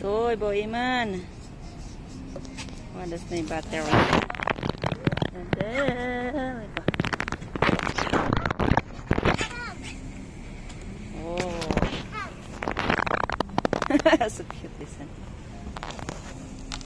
Toy, bawa Iman. What is my battery? Ada. Oh. so cute listen.